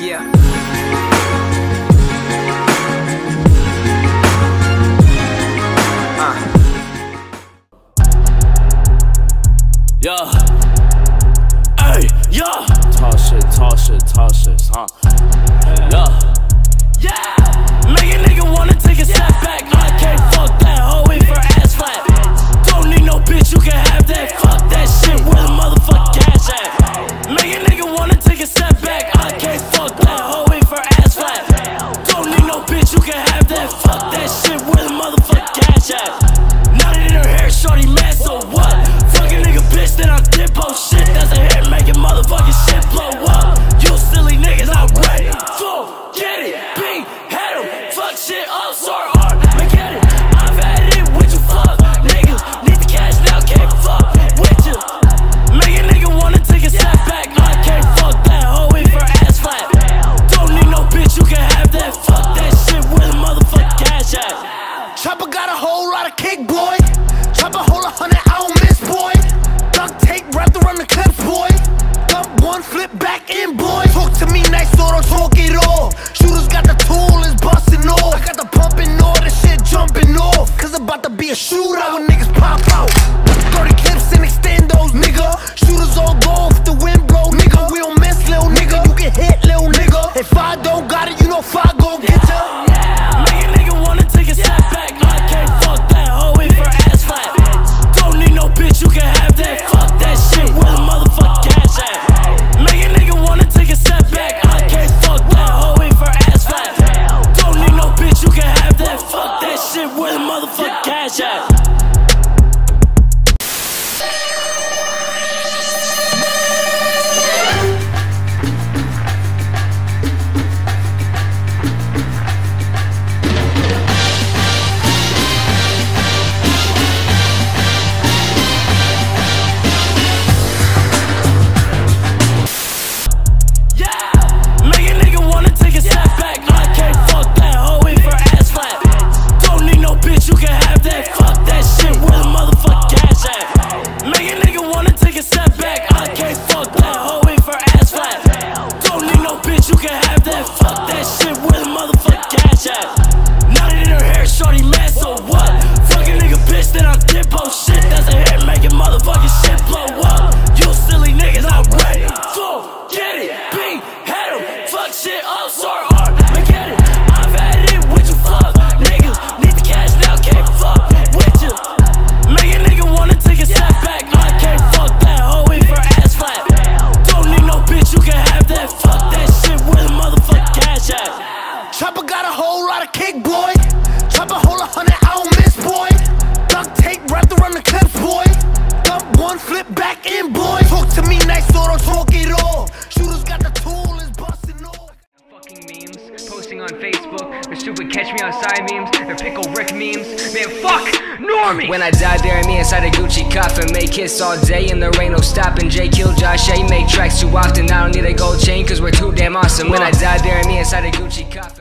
Yeah. Uh. Yeah. Hey, yeah. Talk shit, talk shit, talk shit, huh? Yeah. shit with a motherfucking cash ass. it back in, boy. Talk to me nice, so don't talk it all. Shooters got the tool, it's busting off. I got the pumping all, this shit jumping off. Cause about to be a shootout when niggas pop out. 30 clips and extend those, nigga. Shooters all go if the wind blow, nigga. We don't miss, little nigga. You get hit, little nigga. If I don't got it, you know if I go get it. stupid catch me on side memes, Or pickle Rick memes. Man, fuck Normie! When I die, bury me inside a Gucci coffin. Make hits all day and there ain't no stopping. Jay kill Josh A, make tracks too often. I don't need a gold chain, cause we're too damn awesome. When I die, bury me inside a Gucci coffin.